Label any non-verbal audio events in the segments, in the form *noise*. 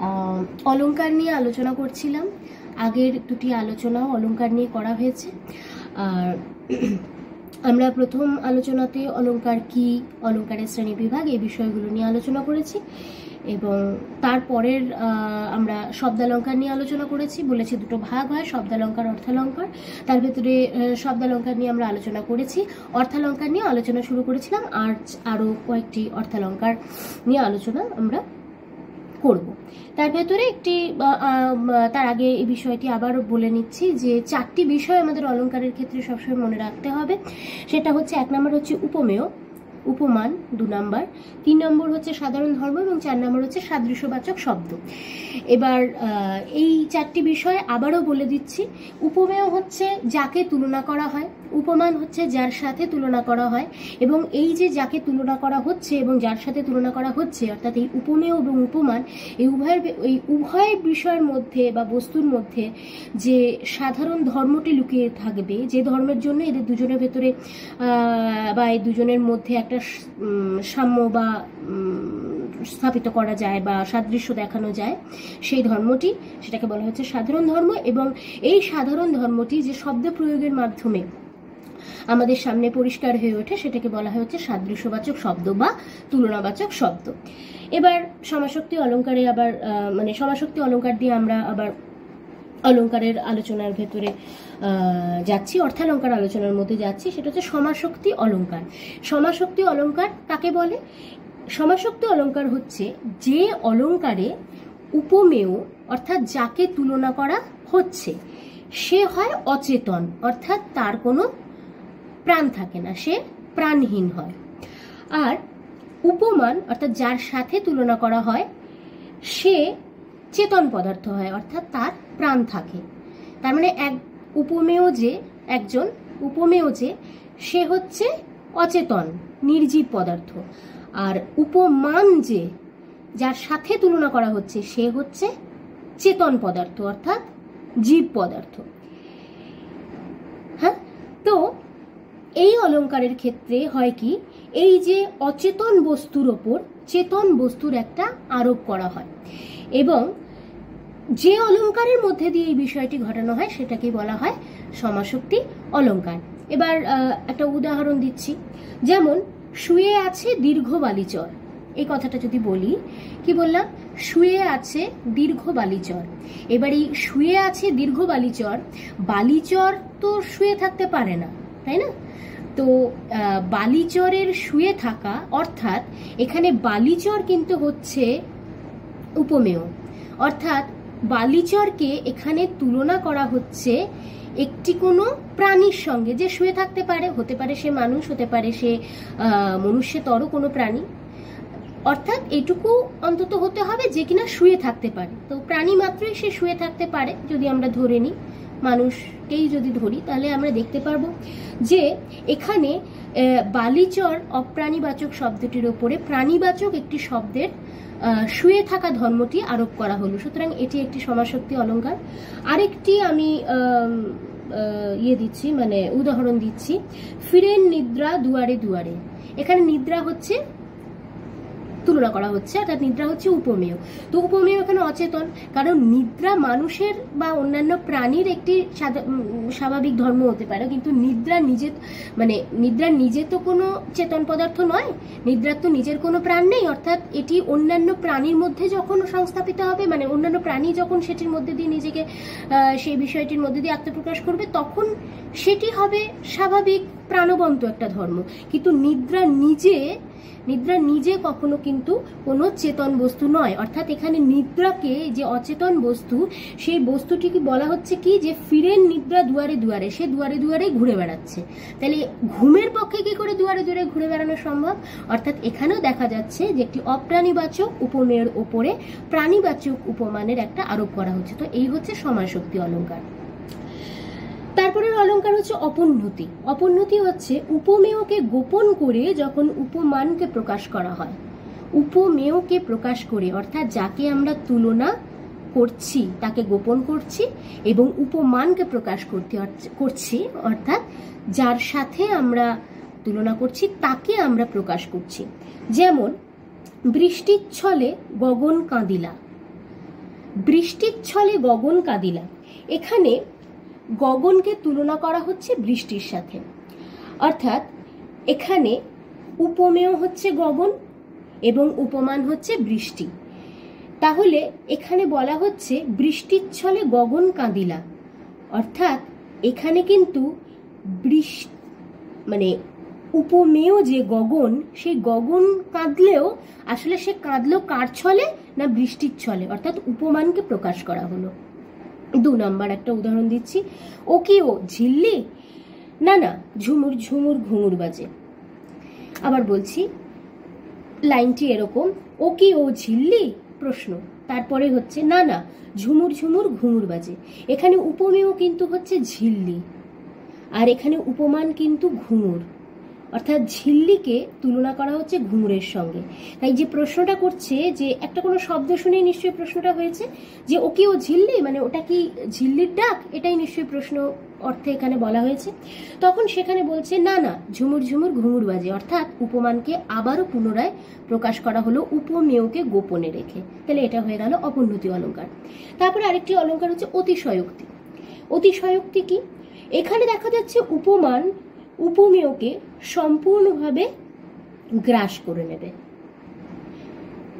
আহ, অলংকার নিয়ে আলোচনা করছিলাম। আগের দুটি আলোচনাও অলঙ্কার নিয়ে করা হয়েছে। আর *clears throat* আমরা প্রথম আলোচনাতে অলঙ্কার কি অলঙ্কারের শ্রেণি বিভাগ এই বিষয়গুলো নিয়ে আলোচনা করেছি। এবং তারপরের আমরা শব্দালঙ্কার নিয়ে আলোচনা করেছি, বলেছি দুটো ভাগ হয়, শব্দালঙ্কার, অর্থালঙ্কার। তার ভেতরে শব্দালঙ্কার নিয়ে আমরা আলোচনা করেছি, অর্থালঙ্কার নিয়ে আলোচনা শুরু করেছিলাম, আর আরও কয়েকটি অর্থালঙ্কার নিয়ে আলোচনা আমরা করব। তার ভেতরে একটি তার আগে এই বিষয়টি আবার বলে নিচ্ছি যে চারটি বিষয় আমাদের অলঙ্কারের ক্ষেত্রে সবসময় মনে রাখতে হবে। সেটা হচ্ছে, এক নম্বর হচ্ছে উপমেয় উপমান, দু নম্বর। তিন নম্বর হচ্ছে সাধারণ ধর্ম এবং চার নম্বর হচ্ছে সাদৃশ্যবাচক শব্দ। এবার এই চারটি বিষয় আবারও বলে দিচ্ছি। উপমেয় হচ্ছে যাকে তুলনা করা হয়। উপমান হচ্ছে যার সাথে তুলনা করা হয় এবং এই যে যাকে তুলনা করা হচ্ছে এবং যার সাথে তুলনা করা হচ্ছে, অর্থাৎ এই উপমেয় এবং উপমান, এই উভয়ের এই উভয় বিষয়ের মধ্যে বা বস্তুর মধ্যে যে সাধারণ ধর্মটি লুকিয়ে থাকবে, যে ধর্মের জন্য এদের দুজনের ভেতরে বা এই দুজনের মধ্যে একটা সাম্য বা স্থাপিত করা যায় বা সাদৃশ্য দেখানো যায়, সেই ধর্মটি, সেটাকে বলা হচ্ছে সাধারণ ধর্ম এবং এই সাধারণ ধর্মটি যে শব্দ প্রয়োগের মাধ্যমে আমাদের সামনে পরিষ্কার হয়ে ওঠে, সেটাকে বলা হয় হচ্ছে সাদৃশ্যবাচক শব্দ বা তুলনাবাচক শব্দ। এবার সমাশক্তি অলঙ্কারে আবার মানে সমাশক্তি অলঙ্কার দিয়ে আমরা আবার অলঙ্কারের আলোচনার ভেতরে যাচ্ছি, অর্থালঙ্কার আলোচনার মধ্যে যাচ্ছি, সেটা হচ্ছে সমাশক্তি অলঙ্কার। সমাশক্তি অলঙ্কার কাকে বলে? সমাশক্তি অলঙ্কার হচ্ছে যে অলঙ্কারে উপমেয়, অর্থাৎ যাকে তুলনা করা হচ্ছে, সে হয় অচেতন, অর্থাৎ তার কোনো প্রাণ থাকে না, সে প্রাণহীন হয়। আর উপমান, অর্থাৎ যার সাথে তুলনা করা হয়, সে চেতন পদার্থ হয়, অর্থাৎ তার প্রাণ থাকে। তার মানে এক উপমেয় যে, একজন উপমেয় যে, সে হচ্ছে অচেতন, নির্জীব পদার্থ। আর উপমান যে, যার সাথে তুলনা করা হচ্ছে, সে হচ্ছে চেতন পদার্থ, অর্থাৎ জীব পদার্থ। হ্যাঁ? তো এই অলংকারের ক্ষেত্রে হয় কি? এই যে অচেতন বস্তুর ওপর চেতন বস্তুর একটা আরোপ করা হয়। এবং যে অলংকারের মধ্যে দিয়ে এই বিষয়টি ঘটানো হয় সেটাকে বলা হয় সমাশক্তি অলংকার এবার একটা উদাহরণ দিচ্ছি। যেমন, শুয়ে আছে দীর্ঘ বালিচর। এই কথাটা যদি বলি, কি বললাম? শুয়ে আছে দীর্ঘ বালিচর। এবার এই শুয়ে আছে দীর্ঘ বালিচর বালিচর তো শুয়ে থাকতে পারে না। তাই না? তো বালিচরের শুয়ে থাকা, অর্থাৎ এখানে বালিচর কিন্তু হচ্ছে উপমেয়। অর্থাৎ বালিচরকে এখানে তুলনা করা হচ্ছে একটি কোনো প্রাণীর সঙ্গে। যে শুয়ে থাকতে পারে, হতে পারে সে মানুষ, হতে পারে সে মনুষ্যতর কোনো প্রাণী। অর্থাৎ এটুকু অন্তত হতে হবে যে কিনা শুয়ে থাকতে পারে। তো প্রাণী মাত্রই সে শুয়ে থাকতে পারে, যদি আমরা ধরে নিই। মানুষকেই যদি ধরি, তাহলে আমরা দেখতে পারব যে এখানে বালিচর অপ্রাণীবাচক শব্দটির ওপরে প্রাণীবাচক একটি শব্দের শুয়ে থাকা ধর্মটি আরোপ করা হলো। সুতরাং এটি একটি সমাশক্তি অলঙ্কার। আরেকটি আমি ইয়ে দিচ্ছি মানে উদাহরণ দিচ্ছি। ফিরেন নিদ্রা দুয়ারে দুয়ারে। এখানে নিদ্রা হচ্ছে তুলনা করা হচ্ছে, অর্থাৎ নিদ্রা হচ্ছে উপমেয়। তো উপমেয় এখানে অচেতন, কারণ নিদ্রা মানুষের বা অন্যান্য প্রাণীর একটি স্বাভাবিক ধর্ম হতে পারে, কিন্তু নিদ্রা নিজে মানে নিদ্রা নিজে তো কোনো চেতন পদার্থ নয় নিদ্রার তো নিজের কোনো প্রাণ নেই, অর্থাৎ এটি অন্যান্য প্রাণীর মধ্যে যখন সংস্থাপিত হবে মানে অন্যান্য প্রাণী যখন সেটির মধ্যে দিয়ে নিজেকে সেই বিষয়টির মধ্যে দিয়ে আত্মপ্রকাশ করবে, তখন সেটি হবে স্বাভাবিক প্রাণবন্ত একটা ধর্ম। কিন্তু নিদ্রা নিজে নিদ্রা নিজে কখনো কিন্তু কোনো চেতন বস্তু নয়। অর্থাৎ এখানে নিদ্রাকে যে অচেতন বস্তু, সেই বস্তুটিকে বলা হচ্ছে কি? যে ফিরেন নিদ্রা দুয়ারে দুয়ারে, সে দুয়ারে দুয়ারে ঘুরে বেড়াচ্ছে। তাহলে ঘুমের পক্ষে কি করে দুয়ারে দুয়ারে ঘুরে বেড়ানো সম্ভব? অর্থাৎ এখানেও দেখা যাচ্ছে যে একটি অপ্রাণীবাচক উপমেয়ের ওপরে প্রাণীবাচক উপমানের একটা আরোপ করা হচ্ছে। তো এই হচ্ছে সমাশক্তি অলঙ্কার। তারপরের অলঙ্কার হচ্ছে অপোন্নতি। অপোন্নতি হচ্ছে উপমেয়কে গোপন করে যখন উপমানকে প্রকাশ করা হয়। উপমেয়কে প্রকাশ করে, অর্থাৎ যাকে আমরা তুলনা করছি, তাকে গোপন করছি এবং উপমানকে প্রকাশ করতে করছি, অর্থাৎ যার সাথে আমরা তুলনা করছি, তাকে আমরা প্রকাশ করছি। যেমন, বৃষ্টির ছলে গগন কাঁদিলা। বৃষ্টির ছলে গগন কাঁদিলা। এখানে গগনকে তুলনা করা হচ্ছে বৃষ্টির সাথে। অর্থাৎ এখানে উপমেয় হচ্ছে গগন এবং উপমান হচ্ছে বৃষ্টি। তাহলে এখানে বলা হচ্ছে বৃষ্টির ছলে গগন কাঁদিলা। অর্থাৎ এখানে কিন্তু বৃষ্টি মানে উপমেয় যে গগন, সেই গগন কাঁদলেও আসলে সে কাঁদলো কার ছলে না বৃষ্টির ছলে? অর্থাৎ উপমানকে প্রকাশ করা হলো। দু নম্বর একটা উদাহরণ দিচ্ছি। ও কি ও, ঝিল্লি? না না, ঝুমুর ঝুমুর ঘুঙুর বাজে। আবার বলছি, লাইনটি এরকম, ও কি ও, ঝিল্লি? প্রশ্ন। তারপরে হচ্ছে, না না, ঝুমুর ঝুমুর ঘুঙুর বাজে। এখানে উপমেয় কিন্তু হচ্ছে ঝিল্লি। আর এখানে উপমান কিন্তু ঘুঙুর অর্থাৎ ঝিল্লিকে তুলনা করা হচ্ছে ঘুঙুরের সঙ্গে। তাই যে প্রশ্নটা করছে যে একটা কোনো শব্দ শুনে নিশ্চয়ই প্রশ্নটা হয়েছে, যে ও কি ও ঝিল্লি? মানে ওটা কি ঝিল্লির ডাক? এটাই নিশ্চয়ই প্রশ্ন অর্থে এখানে বলা হয়েছে। তখন সেখানে বলছে, না না, ঝুমুর ঝুমুর ঘুঙুর বাজে। অর্থাৎ উপমানকে আবারও পুনরায় প্রকাশ করা হলো উপমেয়কে গোপনে রেখে। তাহলে এটা হয়ে গেল অপোন্নতি অলঙ্কার। তারপরে আরেকটি অলঙ্কার হচ্ছে অতিশয়োক্তি। অতিশয়োক্তি কি? এখানে দেখা যাচ্ছে উপমান উপমেয়কে সম্পূর্ণভাবে গ্রাস করে নেবে।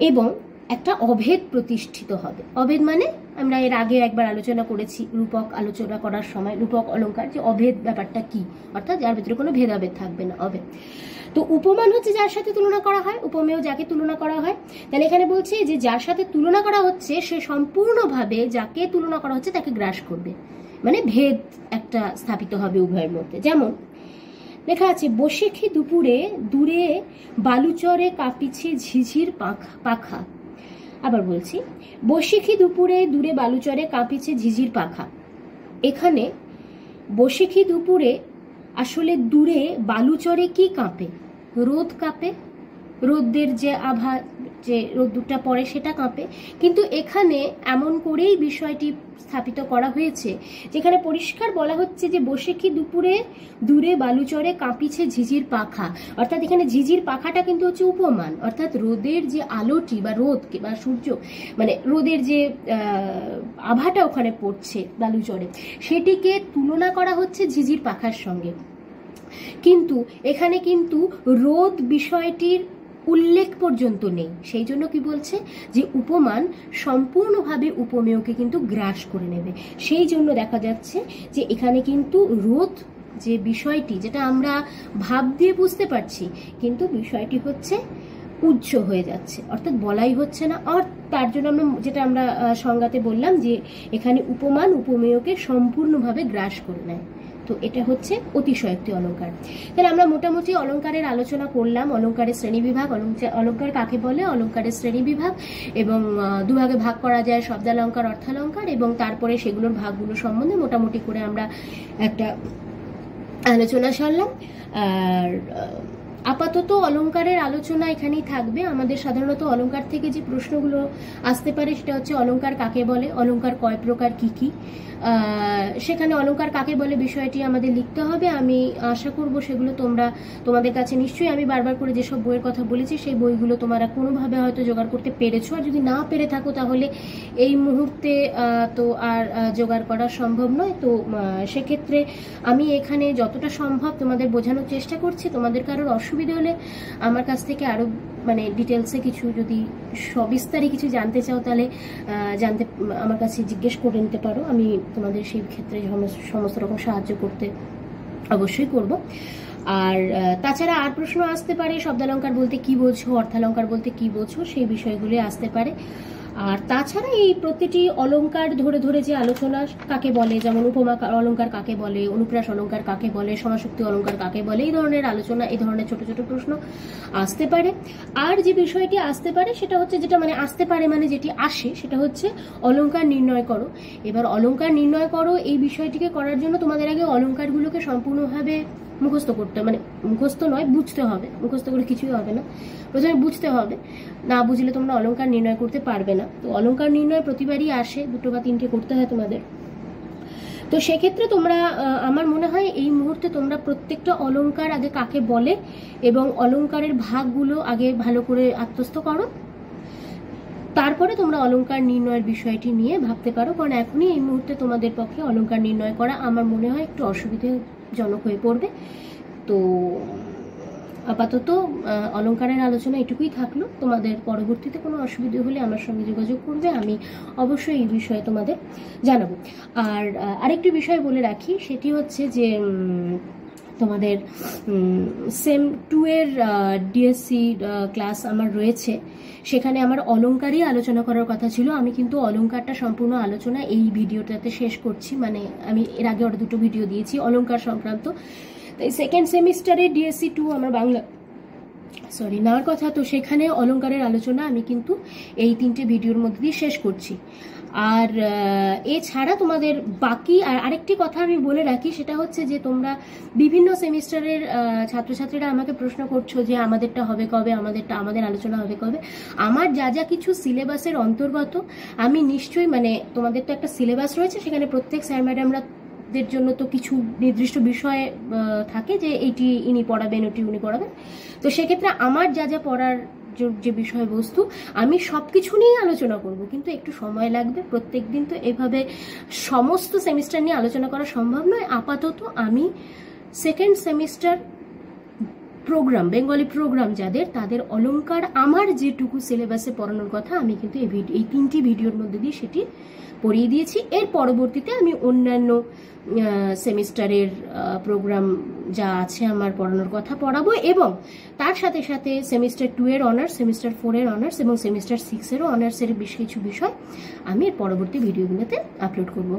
এবং একটা অভেদ প্রতিষ্ঠিত হবে। অভেদ মানে আমরা এর আগে একবার আলোচনা করেছি, রূপক আলোচনা করার সময়, রূপক অলঙ্কার যে অভেদ ব্যাপারটা কি? অর্থাৎ যার ভিতরে কোনো ভেদাভেদ থাকবে না, অভেদ। তো উপমান হচ্ছে যার সাথে তুলনা করা হয়, উপমেয় যাকে তুলনা করা হয়। তাহলে এখানে বলছে যে যার সাথে তুলনা করা হচ্ছে, সে সম্পূর্ণভাবে যাকে তুলনা করা হচ্ছে তাকে গ্রাস করবে। মানে ভেদ একটা স্থাপিত হবে উভয়ের মধ্যে। যেমন লেখা আছে, বসে খে দুপুরে, দূরে বালুচরে কাঁপিছে ঝিঝির পাখা পাখা। আবার বলছি বসিখি দুপুরে, দূরে বালুচরে কাঁপিছে ঝিঝির পাখা। এখানে বসিখি দুপুরে, আসলে দূরে বালুচরে কি কাঁপে? রোদ কাঁপে? রোদের যে আভা যে রোদ্দুরটা পড়ে সেটা কাঁপে। কিন্তু এখানে এমন করেই বিষয়টি স্থাপিত করা হয়েছে, যেখানে পরিষ্কার বলা হচ্ছে যে বসে কি দুপুরে দূরে বালুচরে কাঁপিছে ঝিঝির পাখা। অর্থাৎ এখানে ঝিঝির পাখাটা কিন্তু হচ্ছে উপমান। অর্থাৎ রোদের যে আলোটি বা রোদ বা সূর্য মানে রোদের যে আভাটা ওখানে পড়ছে বালুচরে, সেটিকে তুলনা করা হচ্ছে ঝিঝির পাখার সঙ্গে। কিন্তু এখানে কিন্তু রোদ বিষয়টির উল্লেখ পর্যন্ত নেই। সেই জন্য কি বলছে? যে উপমান সম্পূর্ণভাবে উপমেয়কে কিন্তু গ্রাস করে নেবে। সেই জন্য দেখা যাচ্ছে যে এখানে কিন্তু রোদ যে বিষয়টি, যেটা আমরা ভাব দিয়ে বুঝতে পারছি, কিন্তু বিষয়টি হচ্ছে উচ্চ হয়ে যাচ্ছে। অর্থাৎ বলাই হচ্ছে না। আর তার জন্য আমরা যেটা আমরা সংজ্ঞাতে বললাম যে এখানে উপমান, উপমেয়কে সম্পূর্ণভাবে গ্রাস করে নেয়। তো এটা হচ্ছে অতিশয়োক্তি অলঙ্কার। তাহলে আমরা মোটামুটি অলঙ্কারের আলোচনা করলাম, অলঙ্কারের শ্রেণীবিভাগ অলঙ্কার কাকে বলে? অলঙ্কারের শ্রেণীবিভাগ এবং দুভাগে ভাগ করা যায় শব্দালঙ্কার, অর্থালঙ্কার এবং তারপরে সেগুলোর ভাগগুলো সম্বন্ধে মোটামুটি করে আমরা একটা আলোচনা সারলাম। আর আপাতত অলঙ্কারের আলোচনা এখানেই থাকবে। আমাদের সাধারণত অলঙ্কার থেকে যে প্রশ্নগুলো আসতে পারে সেটা হচ্ছে অলঙ্কার কাকে বলে, অলঙ্কার কয় প্রকার, কি কি? সেখানে অলঙ্কার কাকে বলে বিষয়টি আমাদের লিখতে হবে। আমি আশা করব সেগুলো তোমরা তোমাদের কাছে নিশ্চয়ই আমি বারবার করে যেসব বইয়ের কথা বলেছি, সেই বইগুলো তোমরা কোনোভাবে হয়তো জোগাড় করতে পেরেছ। আর যদি না পেরে থাকো তাহলে এই মুহূর্তে তো আর জোগাড় করা সম্ভব নয়। তো সেক্ষেত্রে আমি এখানে যতটা সম্ভব তোমাদের বোঝানোর চেষ্টা করছি। তোমাদের কারোর অসুবিধা হলে আমার কাছ থেকে আরও মানে ডিটেলসে কিছু যদি সবিস্তারে কিছু জানতে চাও, তাহলে জানতে, আমার কাছে জিজ্ঞেস করে নিতে পারো। আমি তোমাদের সেই ক্ষেত্রে সমস্ত রকম সাহায্য করতে অবশ্যই করব। আর তাছাড়া আর প্রশ্ন আসতে পারে, শব্দালঙ্কার বলতে কি বোঝো, অর্থালঙ্কার বলতে কি বোঝো, সেই বিষয়গুলি আসতে পারে। আর তাছাড়া এই প্রতিটি অলঙ্কার ধরে ধরে যে আলোচনা কাকে বলে, যেমন উপমা অলঙ্কার কাকে বলে, অনুপ্রাস অলঙ্কার কাকে বলে সমাশক্তি অলঙ্কার কাকে বলে, এই ধরনের আলোচনা, এই ধরনের ছোট ছোট প্রশ্ন আসতে পারে। আর যে বিষয়টি আসতে পারে সেটা হচ্ছে যেটা মানে আসতে পারে মানে যেটি আসে সেটা হচ্ছে অলঙ্কার নির্ণয় করো। এবার অলঙ্কার নির্ণয় করো এই বিষয়টিকে করার জন্য তোমাদের আগে অলঙ্কারগুলোকে সম্পূর্ণভাবে মুখস্থ করতে মানে মুখস্থ নয়, বুঝতে হবে। মুখস্থ করে কিছুই হবে না। প্রথমে বুঝতে হবে। না বুঝলে তোমরা অলঙ্কার নির্ণয় করতে পারবে না। তো অলঙ্কার নির্ণয় প্রতিবারই আসে, দুটো বা তিনটে করতে হয় তোমাদের। তো সেক্ষেত্রে তোমরা আমার মনে হয় এই মুহূর্তে তোমরা প্রত্যেকটা অলংকার আগে কাকে বলে এবং অলংকারের ভাগগুলো আগে ভালো করে আত্মস্থ করো। তারপরে তোমরা অলংকার নির্ণয়ের বিষয়টি নিয়ে ভাবতে পারো কারণ এখনই এই মুহূর্তে তোমাদের পক্ষে অলংকার নির্ণয় করা আমার মনে হয় একটু অসুবিধাজনক হয়ে পড়বে। তো আপাতত আহ, অলংকারের আলোচনা এটুকুই থাকল। তোমাদের পরবর্তীতে কোনো অসুবিধা হলে আমার সঙ্গে যোগাযোগ করবে আমি অবশ্যই এই বিষয়ে তোমাদের জানাব। আর আরেকটি বিষয় বলে রাখি সেটি হচ্ছে যে তোমাদের সেম টু এর ডিএসসি ক্লাস আমার রয়েছে। সেখানে আমার অলঙ্কারই আলোচনা করার কথা ছিল। আমি কিন্তু অলঙ্কারটা সম্পূর্ণ আলোচনা এই ভিডিওটাতে শেষ করছি। মানে আমি এর আগে আরও দুটো ভিডিও দিয়েছি, অলঙ্কার সংক্রান্ত। তাই সেকেন্ড সেমিস্টারে ডিএসসি টু আমার বাংলা সরি নেওয়ার কথা, তো সেখানে অলংকারের আলোচনা আমি কিন্তু এই তিনটে ভিডিওর মধ্যে দিয়ে শেষ করছি। আর এছাড়া তোমাদের বাকি আর আরেকটি কথা আমি বলে রাখি, সেটা হচ্ছে যে তোমরা বিভিন্ন সেমিস্টারের ছাত্রছাত্রীরা আমাকে প্রশ্ন করছ যে আমাদেরটা হবে কবে, আমাদেরটা, আমাদের আলোচনা হবে কবে। আমার যা যা কিছু সিলেবাসের অন্তর্গত, আমি নিশ্চয়ই মানে তোমাদের তো একটা সিলেবাস রয়েছে, সেখানে প্রত্যেক স্যার ম্যাডামরা দের জন্য তো কিছু নির্দিষ্ট বিষয় থাকে যে এইটি ইনি পড়াবেন, ওটি উনি পড়াবেন। তো সেক্ষেত্রে আমার যা যা পড়ার যে- বিষয়বস্তু, আমি সব কিছু নিয়েই আলোচনা করব। কিন্তু একটু সময় লাগবে প্রত্যেক দিন তো এভাবে সমস্ত সেমিস্টার নিয়ে আলোচনা করা সম্ভব নয়। আপাতত আমি second semester program Bengali program যাদের, তাদের অলংকার আমার যেটুকু সিলেবাসে পড়ানোর কথা, আমি কিন্তু এই এই তিনটি ভিডিওর মধ্যে দিয়ে সেটি পড়িয়ে দিয়েছি। এর পরবর্তীতে আমি অন্যান্য সেমিস্টারের প্রোগ্রাম যা আছে আমার পড়ানোর কথা পড়াবো এবং তার সাথে সাথে সেমিস্টার টু এর অনার্স সেমিস্টার ফোর এর অনার্স এবং সেমিস্টার সিক্স এরও অনার্সের বেশ কিছু বিষয় আমি এর পরবর্তী ভিডিওগুলোতে আপলোড করব।